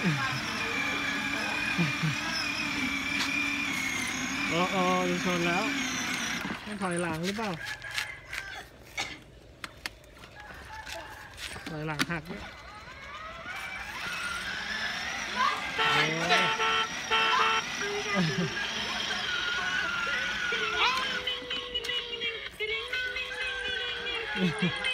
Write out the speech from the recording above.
โอ้โอ้จะชนแล้วมันถอยหลังหรือเปล่าถอยหลังหักเนี่ยโอ้